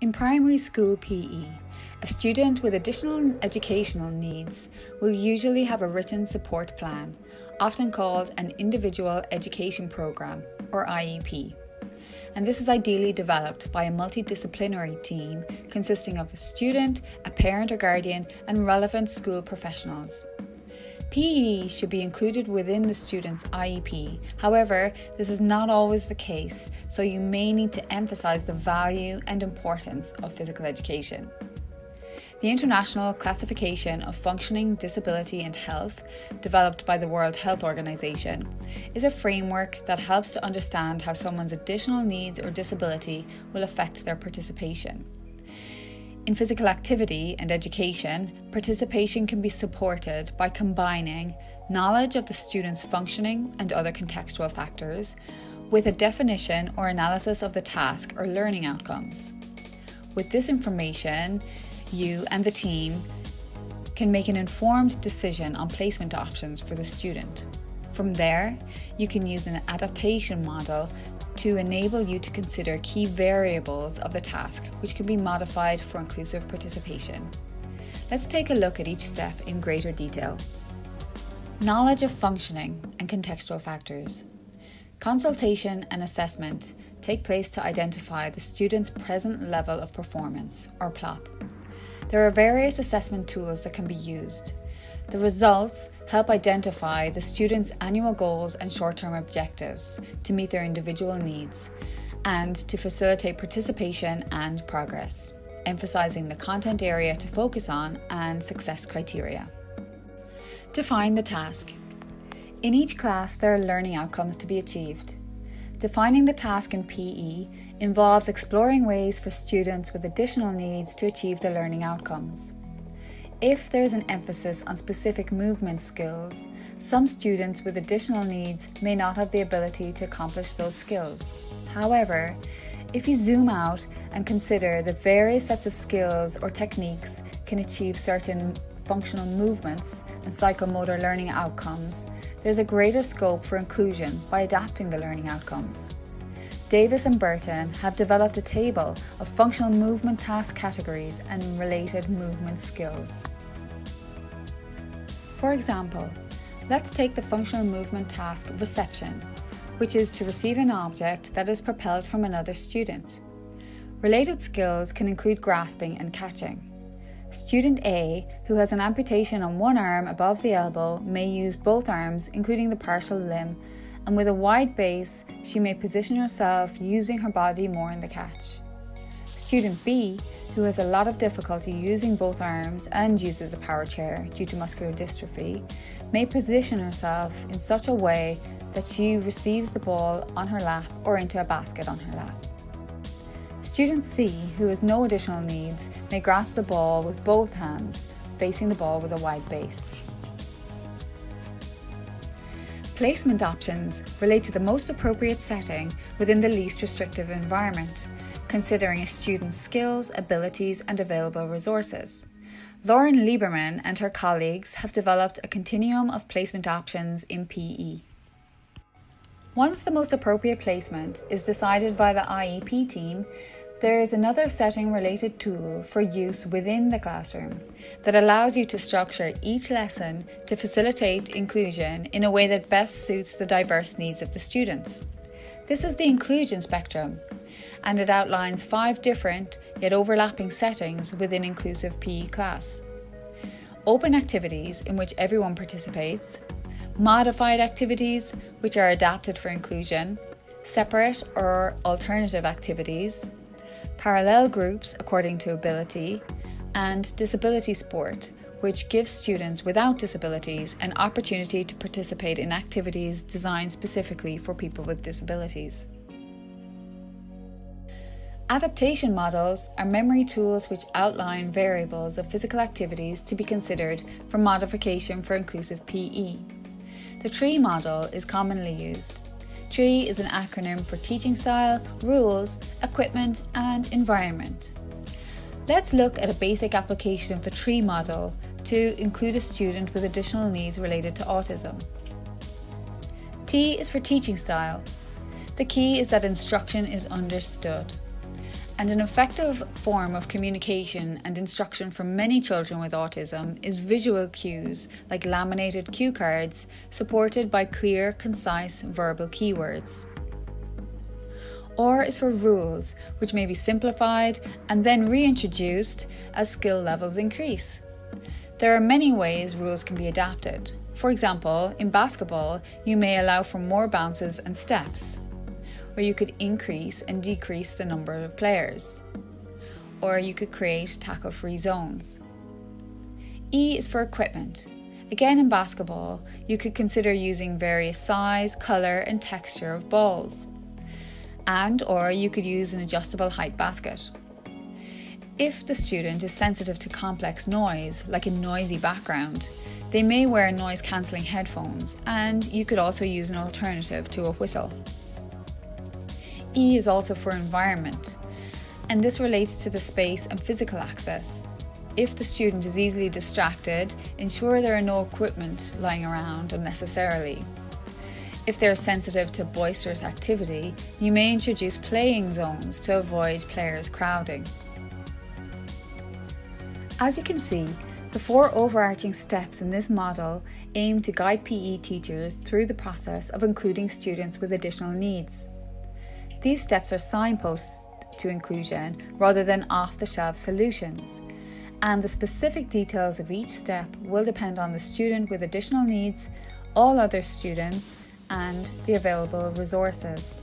In primary school PE, a student with additional educational needs will usually have a written support plan, often called an Individual Education Programme or IEP. And this is ideally developed by a multidisciplinary team consisting of a student, a parent or guardian, and relevant school professionals. PE should be included within the student's IEP. However, this is not always the case, so you may need to emphasise the value and importance of physical education. The International Classification of Functioning, Disability and Health, developed by the World Health Organization, is a framework that helps to understand how someone's additional needs or disability will affect their participation. In physical activity and education, participation can be supported by combining knowledge of the student's functioning and other contextual factors with a definition or analysis of the task or learning outcomes. With this information, you and the team can make an informed decision on placement options for the student. From there, you can use an adaptation model to enable you to consider key variables of the task, which can be modified for inclusive participation. Let's take a look at each step in greater detail. Knowledge of functioning and contextual factors. Consultation and assessment take place to identify the student's present level of performance, or PLOP. There are various assessment tools that can be used. The results help identify the students' annual goals and short term objectives to meet their individual needs and to facilitate participation and progress, emphasizing the content area to focus on and success criteria. Define the task. In each class, there are learning outcomes to be achieved. Defining the task in PE involves exploring ways for students with additional needs to achieve the learning outcomes. If there is an emphasis on specific movement skills, some students with additional needs may not have the ability to accomplish those skills. However, if you zoom out and consider that various sets of skills or techniques can achieve certain functional movements and psychomotor learning outcomes, there's a greater scope for inclusion by adapting the learning outcomes. Davis and Burton have developed a table of functional movement task categories and related movement skills. For example, let's take the functional movement task reception, which is to receive an object that is propelled from another student. Related skills can include grasping and catching. Student A, who has an amputation on one arm above the elbow, may use both arms, including the partial limb, and with a wide base, she may position herself using her body more in the catch. Student B, who has a lot of difficulty using both arms and uses a power chair due to muscular dystrophy, may position herself in such a way that she receives the ball on her lap or into a basket on her lap. Student C, who has no additional needs, may grasp the ball with both hands, facing the ball with a wide base. Placement options relate to the most appropriate setting within the least restrictive environment, considering a student's skills, abilities, and available resources. Lauren Lieberman and her colleagues have developed a continuum of placement options in PE. Once the most appropriate placement is decided by the IEP team, there is another setting related tool for use within the classroom that allows you to structure each lesson to facilitate inclusion in a way that best suits the diverse needs of the students. This is the inclusion spectrum, and it outlines five different yet overlapping settings within inclusive PE class. Open activities in which everyone participates, modified activities which are adapted for inclusion, separate or alternative activities, parallel groups according to ability, and disability sport, which gives students without disabilities an opportunity to participate in activities designed specifically for people with disabilities. Adaptation models are memory tools which outline variables of physical activities to be considered for modification for inclusive PE. The TREE model is commonly used. TREE is an acronym for teaching style, rules, equipment, and environment. Let's look at a basic application of the TREE model to include a student with additional needs related to autism. T is for teaching style. The key is that instruction is understood. And an effective form of communication and instruction for many children with autism is visual cues like laminated cue cards supported by clear, concise verbal keywords. R is for rules, which may be simplified and then reintroduced as skill levels increase. There are many ways rules can be adapted. For example, in basketball, you may allow for more bounces and steps or you could increase and decrease the number of players, or you could create tackle free zones. E is for equipment. Again, in basketball, you could consider using various size, color, and texture of balls. And or you could use an adjustable height basket. If the student is sensitive to complex noise, like a noisy background, they may wear noise cancelling headphones, and you could also use an alternative to a whistle. E is also for environment, and this relates to the space and physical access. If the student is easily distracted, ensure there are no equipment lying around unnecessarily. If they're sensitive to boisterous activity, you may introduce playing zones to avoid players crowding. As you can see, the four overarching steps in this model aim to guide PE teachers through the process of including students with additional needs. These steps are signposts to inclusion rather than off the shelf solutions, and the specific details of each step will depend on the student with additional needs, all other students, and the available resources.